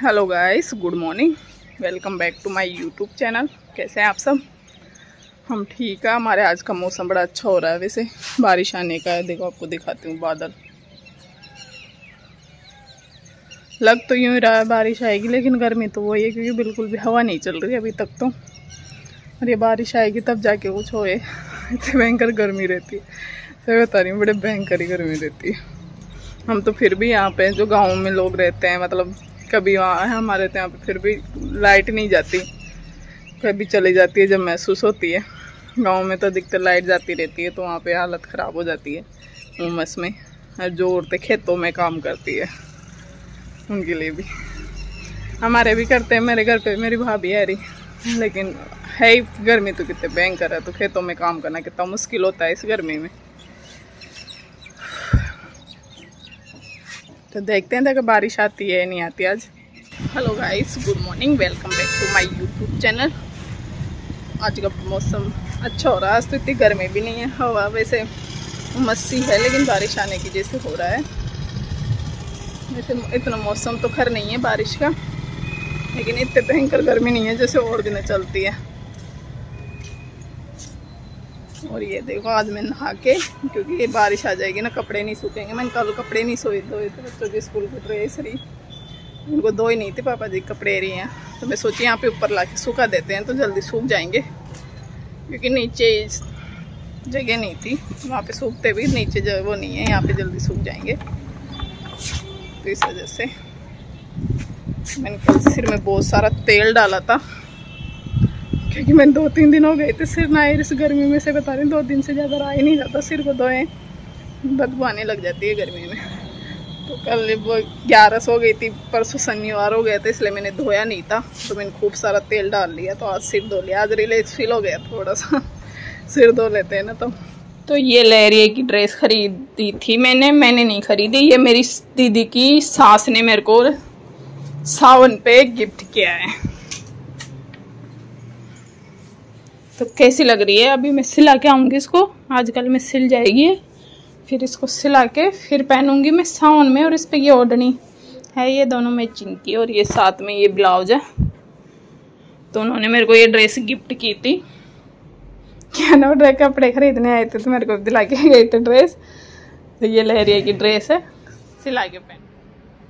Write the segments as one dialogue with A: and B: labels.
A: Hello guys good morning welcome back to my YouTube channel कैसे हैं आप सब? हम ठीक है। हमारे आज का मौसम बड़ा अच्छा हो रहा है वैसे। बारिश आने का है। देखो, आपको दिखाती हूँ बादल। लग तो यूँ ही रहा है बारिश आएगी, लेकिन गर्मी तो वही है, क्योंकि बिल्कुल भी हवा नहीं चल रही अभी तक तो। और ये बारिश आएगी, तब जाके कुछ होए। इतनी भयंकर गर्मी रहती है। सही बता रही हूँ, बड़े भयंकर ही गर्मी रहती है। हम तो फिर भी यहाँ पे जो गाँव में लोग रहते हैं मतलब कभी वहाँ हमारे तो यहाँ पे फिर भी लाइट नहीं जाती। कभी चली जाती है जब महसूस होती है। गाँव में तो अधिकतर लाइट जाती रहती है तो वहाँ पे हालत ख़राब हो जाती है, उमस में। और जो औरतें खेतों में काम करती है, उनके लिए भी। हमारे भी करते हैं, मेरे घर पे मेरी भाभी है रही लेकिन है ही, गर्मी तो कितने भयंकर है तो खेतों में काम करना कितना मुश्किल होता है इस गर्मी में। तो देखते हैं अगर बारिश आती है नहीं आती आज। Hello guys good morning welcome back to my YouTube channel आज का मौसम अच्छा हो रहा है, आज तो इतनी गर्मी भी नहीं है, हवा वैसे मस्सी है, लेकिन बारिश आने की जैसे हो रहा है। वैसे इतना मौसम तो खर नहीं है बारिश का, लेकिन इतने भयंकर गर्मी नहीं है जैसे और दिन चलती है। और ये देखो आज मैं नहा के क्योंकि ये बारिश आ जाएगी ना, कपड़े नहीं सूखेंगे। मैंने कल कपड़े नहीं सोए, धोए थे बच्चों के स्कूल की ड्रेस रही उनको ही नहीं थे, पापा जी, कपड़े रही हैं। तो मैं सोची, यहाँ पे ऊपर ला के सूखा देते हैं तो जल्दी सूख जाएँगे। क्योंकि नीचे जगह नहीं थी, वहाँ पे सूखते भी, नीचे जगह वो नहीं है, यहाँ पे जल्दी सूख जाएँगे। तो इस वजह से मैंने कल सिर में बहुत सारा तेल डाला था। क्योंकि मैं दो तीन दिन हो गए थे सिर ना इस गर्मी में से बता रही दो दिन से ज़्यादा रहा ही नहीं जाता, सिर को धोए बदबू आने लग जाती है गर्मी में। तो कल वो ग्यारह हो गई थी, परसों शनिवार हो गया था, इसलिए मैंने धोया नहीं था तो मैंने खूब सारा तेल डाल लिया तो आज सिर धो लिया, आज रिलैक्स फील हो गया थोड़ा सा सिर धो लेते हैं ना तो। तो ये लहरिए की ड्रेस खरीदी थी मैंने मैंने नहीं खरीदी, ये मेरी दीदी की सास ने मेरे को सावन पे गिफ्ट किया है। तो कैसी लग रही है? अभी मैं सिला के आऊँगी इसको। आजकल में सिल जाएगी। फिर इसको सिला के फिर पहनूँगी मैं सावन में और इस पर ये ओढ़नी है। ये दोनों मैचिंग की और ये साथ में ये ब्लाउज है। तो उन्होंने मेरे को ये ड्रेस गिफ्ट की थी। क्या ना ड्रेस कपड़े खरीदने आए थे तो मेरे को दिला के गए थे ड्रेस। तो ये लहरिया की ड्रेस है। सिला के पहन।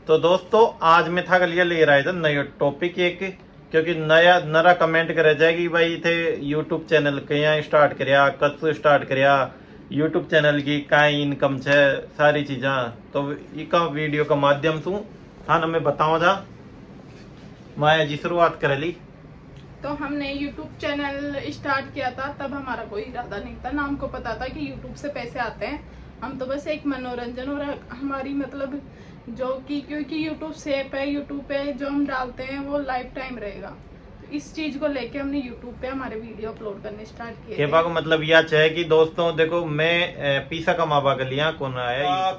B: तो दोस्तों, आज मैं था ले रहा था नया टॉपिक एक। क्योंकि नया, नरा कमेंट करे जाएगी भाई थे यूट्यूब चैनल कहीं स्टार्ट करया कद से स्टार्ट करया यूट्यूब चैनल की कई इनकम छे, सारी चीजा। तो इका वीडियो का माध्यम से हाँ मैं बताऊ जा। माया जी शुरुआत कर ली।
A: तो हमने YouTube चैनल स्टार्ट किया था, तब हमारा कोई इरादा नहीं था, ना हमको पता था कि YouTube से पैसे आते हैं। हम तो बस एक मनोरंजन और हमारी मतलब जो कि क्योंकि यूट्यूब सेफ़ है यूट्यूब पे जो हम डालते हैं वो लाइफ टाइम रहेगा। तो इस चीज़ को लेके हमने यूट्यूब पे हमारे वीडियो अपलोड करने स्टार्ट किए
B: कहवा का मतलब यह है कि दोस्तों देखो मैं पीसा का माबा का लिया कौन आया?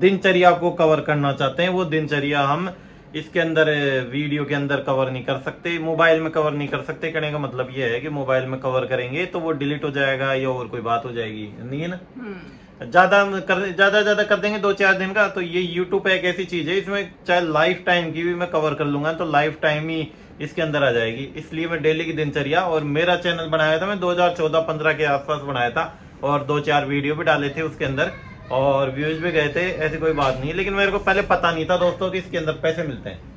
B: दिनचर्या को कवर करना चाहते हैं वो दिनचर्या हम इसके अंदर वीडियो के अंदर कवर नहीं कर सकते मोबाइल में कवर नहीं कर सकते। कहने का मतलब ये है कि मोबाइल में कवर करेंगे तो वो डिलीट हो जाएगा या और कोई बात हो जाएगी। नहीं है ना? हम्म। ज़्यादा कर, ज़्यादा ज़्यादा कर देंगे दो चार दिन का तो ये यूट्यूब एक ऐसी चीज़ है, इसमें चाहे लाइफ टाइम की भी मैं कवर कर लूँगा तो लाइफ टाइम ही इसके अंदर आ जाएगी। इसलिए मैं डेली की दिनचर्या और मेरा चैनल बनाया था मैं 2014-15 के आसपास बनाया था, और दो चार वीडियो भी डाले थे उसके अंदर, और व्यूज़ भी गए थे, ऐसी कोई बात नहीं, लेकिन मेरे को पहले पता नहीं था दोस्तों की इसके अंदर पैसे मिलते हैं।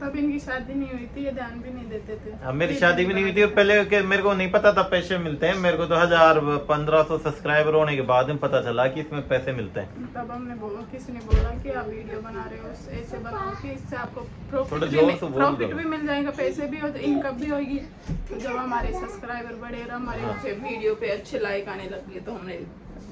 A: तब इनकी शादी नहीं हुई थी ये ध्यान भी नहीं देते थे।
B: अब मेरी शादी भी नहीं हुई थी और पहले के मेरे को नहीं पता था पैसे मिलते हैं। मेरे को तो हज़ार पंद्रह सौ सब्सक्राइबर होने के बाद में पता चला कि इसमें पैसे मिलते हैं।
A: तब हमने बोला किसी ने बोला कि आप वीडियो बना रहे हो ऐसे बनाओ कि इससे आपको प्रॉफिट भी, प्रॉफिट भी मिल जाएगा पैसे भी और इनकम भी होगी। तो जब हमारे सब्सक्राइबर बढ़े और हमारे वीडियो हाँ। पे अच्छे लाइक आने लगे तो हमने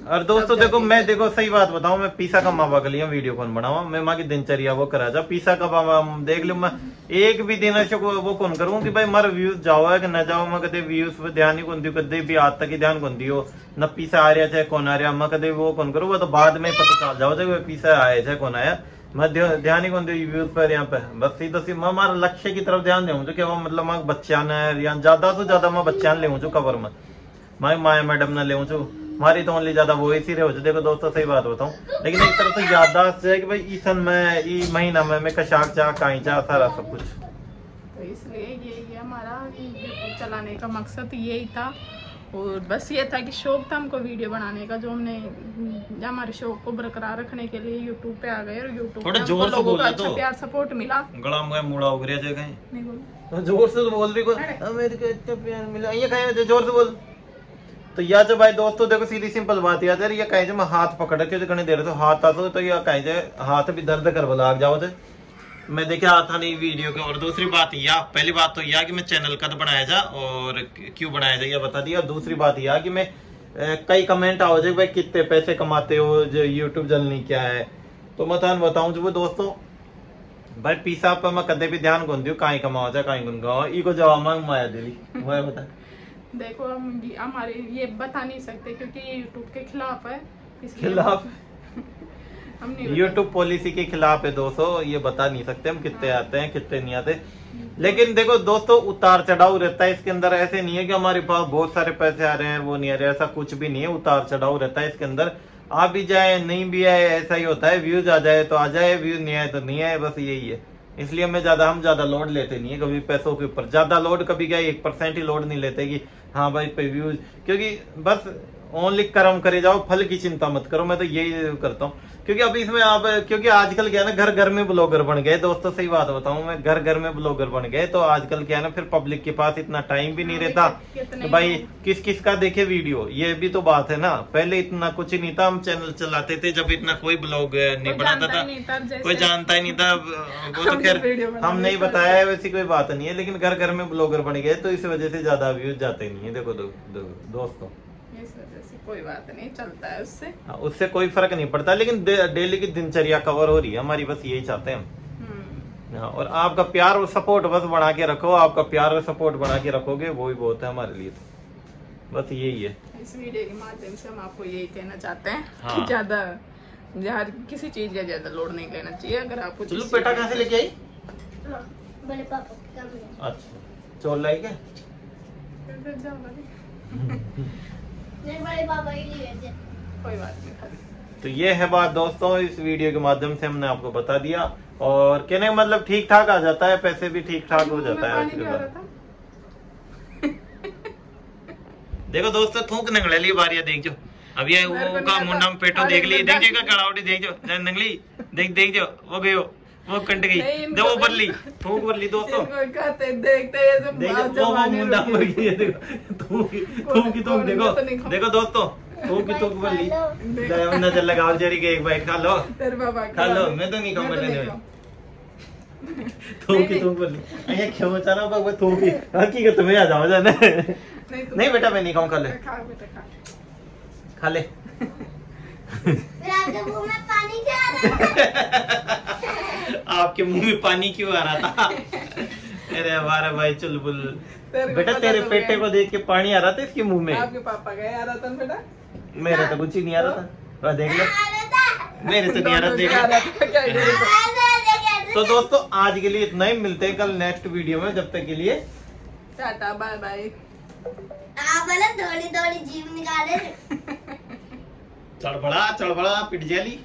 B: और दोस्तों देखो मैं देखो सही बात बताऊँ मैं पीसा का मावा के लिए वीडियो कौन बनावा? मैं माँ की दिनचर्या वो करा जा पीसा का मावा देख लू मैं एक भी दिन ऐसे वो कौन करूँ कि भाई मारा व्यूज़ जाओ है कि न जाओ? मैं कदे व्यूज़ पे ध्यान ही कौन दी कदे भी आज तक ही ध्यान कौन दियो न पीसा आ रहा चाहे कौन आ रहा मैं कदे वो कौन करूँ? वो तो बाद में पता चल जाओ चाहे पीसा आया चाहे कौन आया। मैं ध्यान ही कौन दी व्यूज़ पर यहाँ पे। बस सीधा सी मैं हमारा लक्ष्य की तरफ़ ध्यान दे कि वो मतलब मैं बच्चा ने ज़्यादा से ज़्यादा मैं बच्चा ने ले कवर में। मैं माया मैडम ने ले हमारी तो ओनली ज़्यादा वो इसी रहे हो देखो दोस्तों सही बात बताऊँ। लेकिन एक तरह से याददाश्त है कि भाई ईसन में ई महीना में मैं कशाक चाह काई चाह सारा सब कुछ।
A: तो इसलिए ये ये हमारा चलाने का मकसद यही था। और बस ये था कि शौक था हमको वीडियो बनाने का जो हमने जो हमारे शौक को बरकरार रखने के लिए यूट्यूब पे आ गए और यूट्यूब
B: थोड़ा
A: पे
B: ज़ोर से
A: का अच्छा
B: तो।
A: प्यार सपोर्ट मिला।
B: गला में मुड़ा उग रहा कहीं।
A: नहीं बोलो।
B: तो ज़ोर से तो बोल मेरे को इतना प्यार मिला। ये कहीं ज़ोर से बोल। तो या जो भाई दोस्तों देखो सीधी सिंपल बात याद है ये कहीं जो मैं हाथ पकड़ कहीं दे रहे तो हाथ आता तो ये कहीं जो हाथ भी दर्द कर लाग जाओ थे मैं देखे आता नहीं वीडियो के और दूसरी बात यह पहली बात तो यह कि मैं चैनल कद बनाया जा और क्यों बनाया जा यह बता दिया और दूसरी बात यह कि मैं कई कमेंट आओ जाए भाई कितने पैसे कमाते हो जो यूट्यूब जलनी क्या है तो मैं थान बताऊँ जो दोस्तों भाई पीसा पर मैं कदे भी ध्यान कौन दियो काई कमाओ जा काई कौन गाओ ई को जवाब मांग माया दिली मैं बता
A: देखो हम हमारे ये बता नहीं सकते क्योंकि ये यूट्यूब के खिलाफ है
B: खिलाफ?
A: हम नहीं
B: यूट्यूब पॉलिसी के खिलाफ है दोस्तों ये बता नहीं सकते हम कितने आते हैं कितने नहीं आते। लेकिन देखो दोस्तों उतार चढ़ाव रहता है इसके अंदर ऐसे नहीं है कि हमारे पास बहुत सारे पैसे आ रहे हैं वो नहीं आ रहे ऐसा कुछ भी नहीं है उतार चढ़ाव रहता है इसके अंदर। आ भी जाए नहीं भी आए ऐसा ही होता है व्यूज़ आ जाए तो आ जाए व्यूज़ नहीं आए तो नहीं आए बस यही है। इसलिए हमें ज़्यादा, हम ज़्यादा लोड लेते नहीं है कभी पैसों के ऊपर। ज़्यादा लोड कभी क्या, एक परसेंट ही लोड नहीं लेते कि हाँ भाई पे व्यूज़ क्योंकि बस ओनली कर्म करे जाओ फल की चिंता मत करो मैं तो यही करता हूँ। क्योंकि अभी इसमें आप क्योंकि आजकल क्या है ना घर घर में ब्लॉगर बन गए। दोस्तों सही बात बताऊँ मैं घर घर में ब्लॉगर बन गए तो आजकल क्या है ना फिर पब्लिक के पास इतना टाइम भी नहीं
A: हाँ,
B: रहता तो भाई किस किस का देखे वीडियो? ये भी तो बात है ना पहले इतना कुछ नहीं था हम चैनल चलाते थे जब इतना कोई ब्लॉग नहीं बनाता था। कोई जानता ही नहीं था वो तो खैर हम नहीं बताया है वैसी कोई बात नहीं है लेकिन घर घर में ब्लॉगर बन गए तो इस वजह से ज़्यादा व्यूज़ जाते नहीं है। देखो दोस्तों।
A: इस वजह से कोई बात नहीं चलता है उससे।
B: हाँ, उससे कोई फ़र्क नहीं पड़ता लेकिन डेली की दिनचर्या कवर हो रही है हमारी बस यही चाहते हैं हम।
A: हम्म,
B: हाँ, और आपका प्यार और सपोर्ट बस बना के रखो आपका प्यार और सपोर्ट बना के रखोगे वो ही बहुत है हमारे लिए तो। बस यही है।
A: इस वीडियो के माध्यम से हम आपको यही कहना चाहते हैं
B: हाँ।
A: कि ज़्यादा यार किसी चीज़ का ज़्यादा लोड नहीं लेना चाहिए अगर आपको
B: चलो बेटा कहाँ से लेके आई?
C: बड़े पापा
B: अच्छा चोल लाई
C: पापा के
A: कोई बात नहीं
B: तो ये है बात दोस्तों इस वीडियो के माध्यम से हमने आपको बता दिया। और कहने का मतलब ठीक ठाक आ जाता है पैसे भी ठीक ठाक हो जाता है देखो दोस्तों थूक नंगले ली बारिया देख जो। अब ये वो का
A: आता।
B: मुंडा में पेटो देख ली देख जो कड़ावटी देख जो। नंगली देख देख जो वो गयो वो कंट गई।
A: नहीं, इनको-
B: दे वो बरली थूक बरली दोस्तों
A: इनको कहते देखते ये सब
B: देख वो वो मुंडा मर गई है देखो थूक थूक की थूक देखो।
A: तो।
B: देखो दोस्तों थूक की थूक बरली
A: देख,
B: नज़र लगाओ जरी के एक बाइट खा लो।
A: तेरे बाबा
B: खा लो, मैं तो नहीं खाऊं,
A: तो
B: दे। थूक की थूक बरली अरे क्यों बचा रहा हूँ थूक की हकीकत में आ जाओ जाने।
A: नहीं
B: नहीं बेटा मैं नहीं खाऊं खा ले।
A: खा बेटा खा।
B: खा ले।
C: फिर आपके मुँह में पानी क्या आ रहा है।
B: आपके मुँह में पानी क्यों आ रहा था? अरे हमारा भाई चुलबुल बेटा तेरे
A: तो
B: पेटे को देख के पानी आ रहा था इसके मुँह में?
A: आपके पापा गए आ रहा था बेटा?
B: मेरे तो कुछ ही नहीं आ रहा था। वह देख ले। मेरे तो नहीं आ रहा देख तो दोस्तों आज के लिए इतना ही। मिलते हैं कल नेक्स्ट वीडियो में। जब तक के लिए।
A: टाटा बाय बाय
C: आप थोड़ी थोड़ी जीव निकाले।
B: चढ़बड़ा चढ़बड़ा पिट जाली।